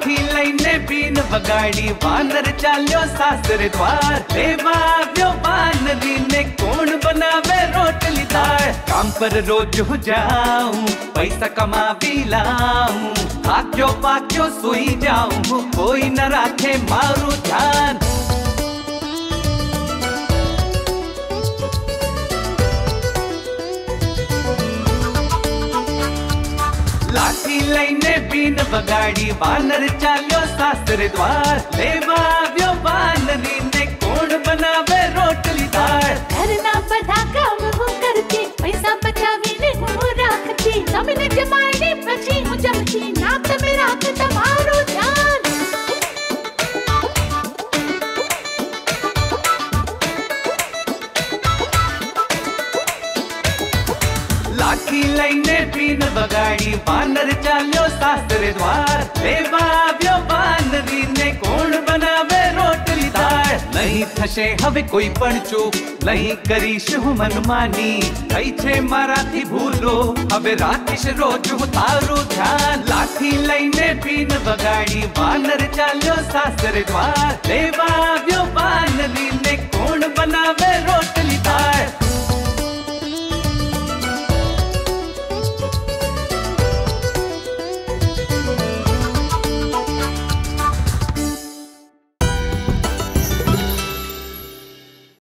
अखी लाइने बीन बगाड़ी बानर चालियो सासरे द्वार। ले बाव्यो बान दीने कोण बनावे रोटली दार। काम पर रोज हो जाऊँ, पैसा कमा भी लाऊं। आक्यो पाक्यो सोई जाऊँ, कोई न राखे मारू લઈને બીન વગાડી વાનર ચાલ્યો સાસરે દ્વાર લેવા આવ્યો વાનરીને કોણ બનાવે રોટલી દાળ ઘરના બધા કામ હું કરતી પૈસા બચાવીને હું રાખતી તમને જમાડી પછી હું જમતી લાઠી લઈને બીન વગાડી વાનર ચાલ્યો સાસરે દ્વાર લેવા આવ્યો વાનરીને કોણ બનાવે રોટલી દાળ નહીં થશે હવે કોઈ પણ ચૂક નહીં કરીશ હું મનમાની થઈ છે મારાથી ભૂલો હવે રાખીશ રોજ હું તારું ધ્યાન લાઠી લઈને બીન વગાડી વાનર ચાલ્યો સાસરે દ્વાર લેવા આવ્યો વાનરીને કોણ બનાવે રોટલી